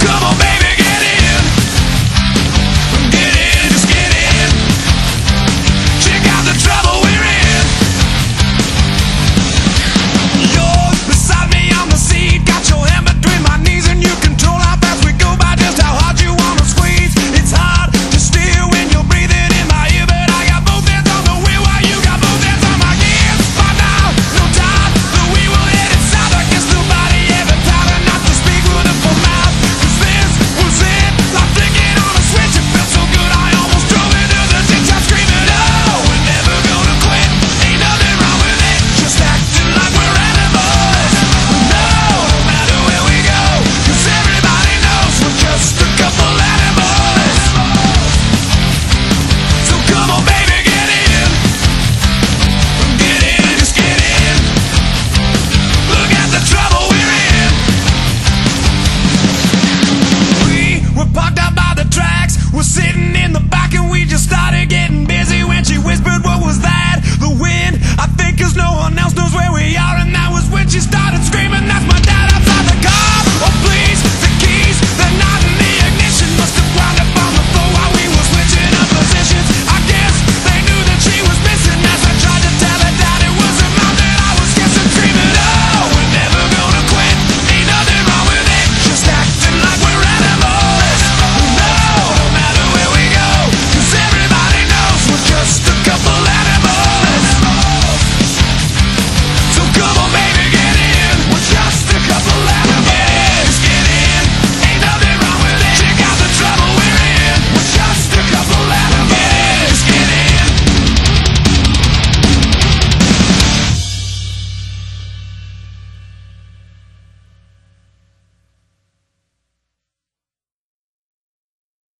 Come on, baby.